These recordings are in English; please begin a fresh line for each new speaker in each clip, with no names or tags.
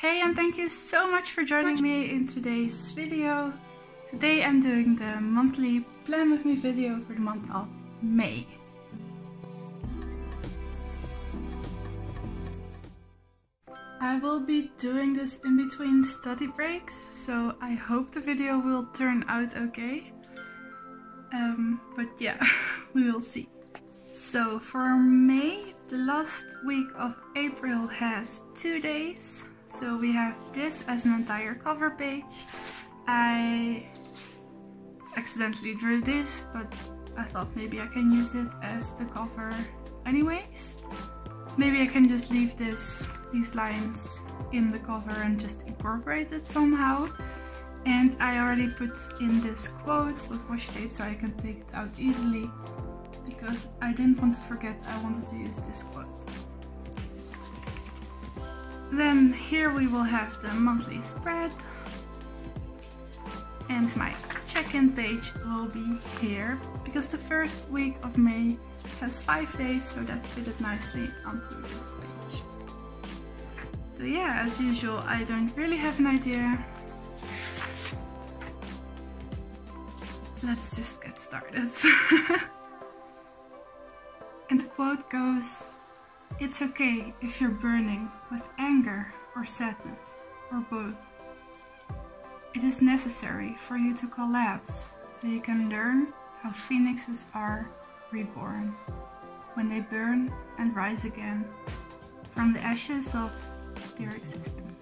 Hey and thank you so much for joining me in today's video. Today I'm doing the monthly plan with me video for the month of May. I will be doing this in between study breaks, so I hope the video will turn out okay. Um, but yeah, we will see. So for May, the last week of April has two days. So we have this as an entire cover page. I accidentally drew this, but I thought maybe I can use it as the cover anyways. Maybe I can just leave this these lines in the cover and just incorporate it somehow. And I already put in this quote with washi tape so I can take it out easily because I didn't want to forget I wanted to use this quote. Then here we will have the monthly spread and my check-in page will be here because the first week of May has five days so that fitted nicely onto this page. So yeah, as usual, I don't really have an idea. Let's just get started. and the quote goes, It's okay if you're burning with anger or sadness, or both. It is necessary for you to collapse so you can learn how phoenixes are reborn when they burn and rise again from the ashes of their existence.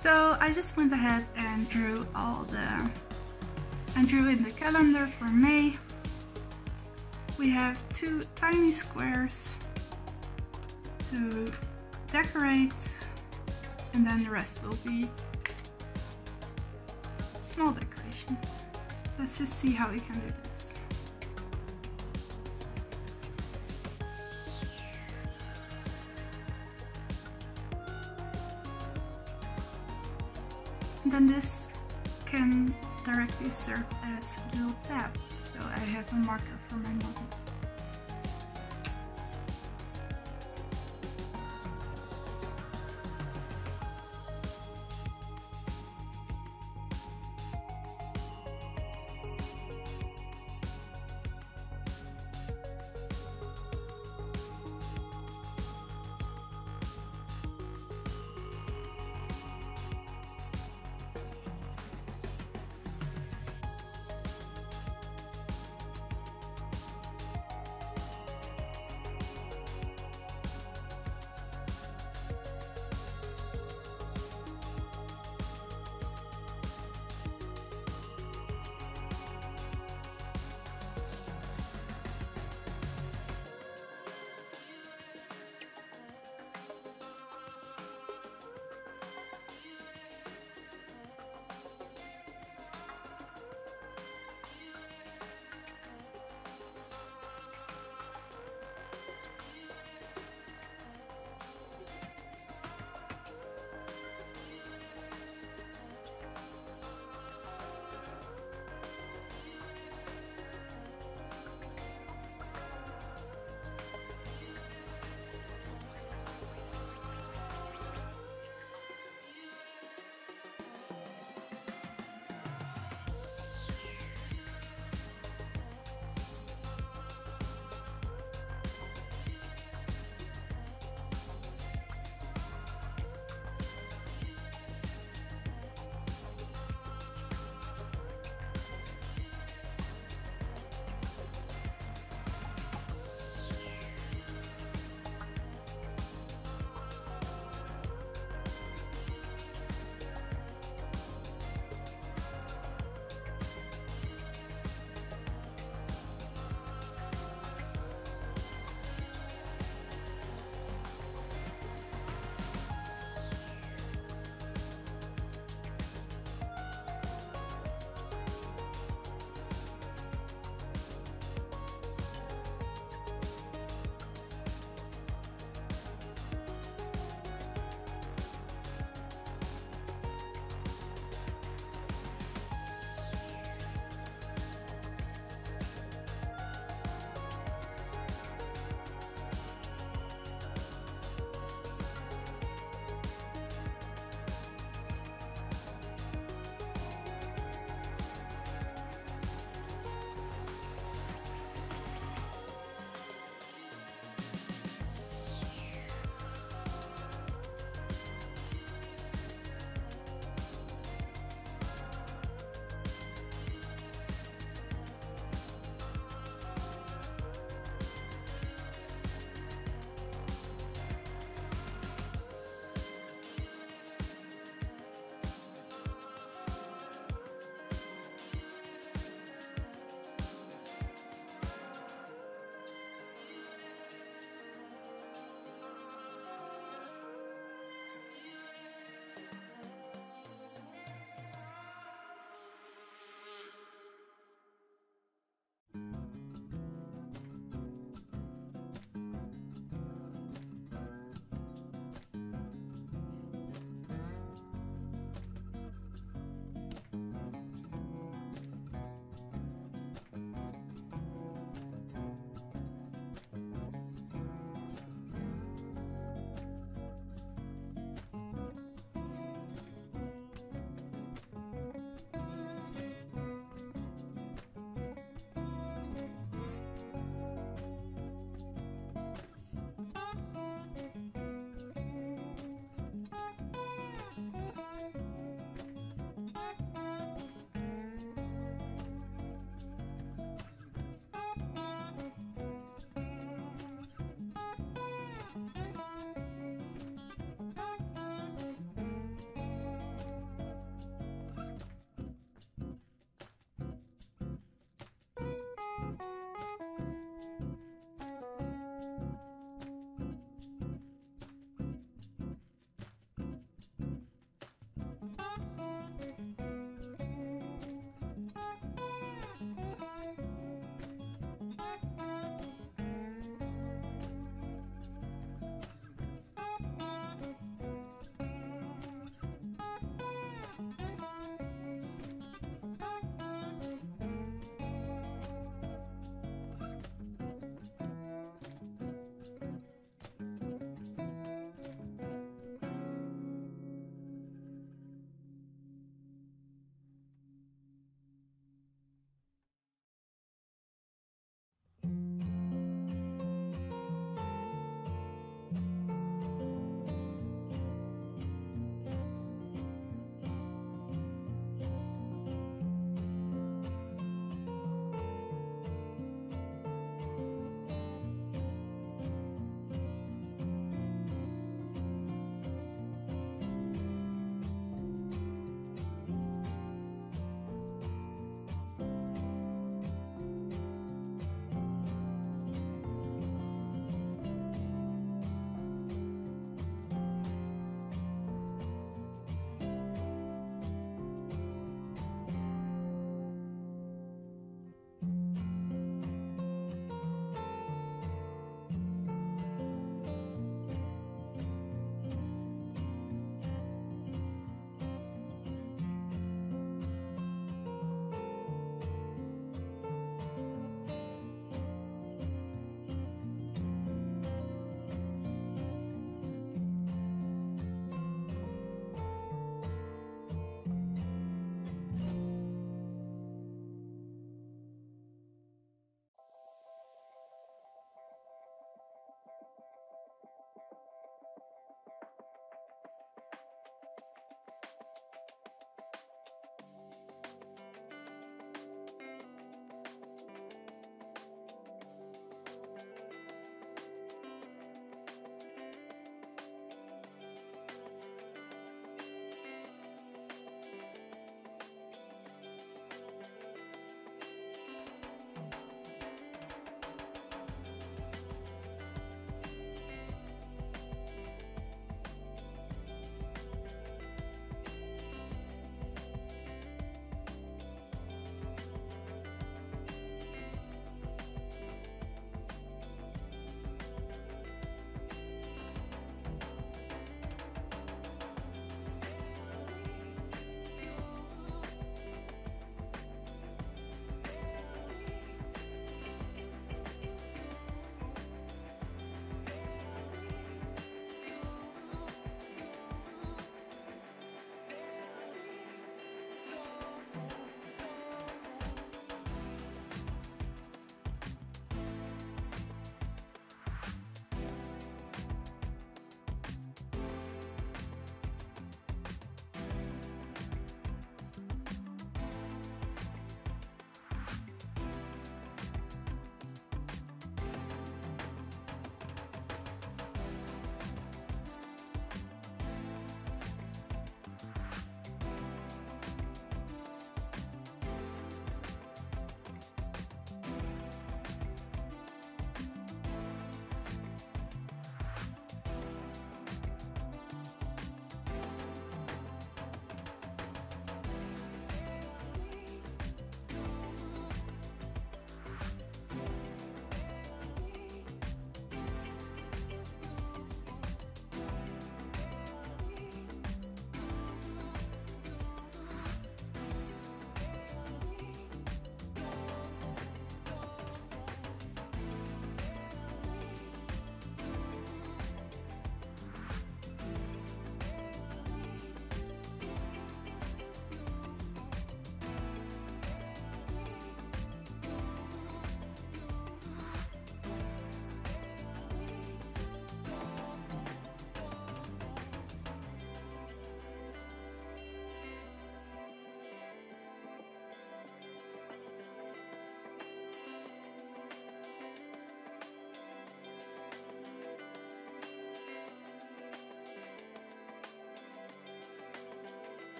So I just went ahead and drew all the and drew in the calendar for May. We have two tiny squares to decorate and then the rest will be small decorations. Let's just see how we can do this. Then this can directly serve as a little tab, so I have a marker for my model.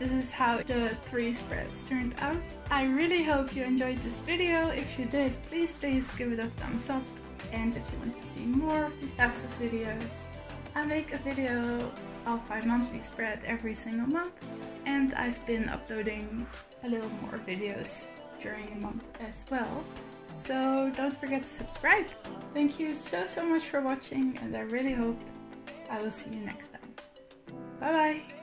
This is how the three spreads turned out. I really hope you enjoyed this video. If you did, please please give it a thumbs up. And if you want to see more of these types of videos, I make a video of my monthly spread every single month. And I've been uploading a little more videos during the month as well. So don't forget to subscribe. Thank you so so much for watching and I really hope I will see you next time. Bye bye!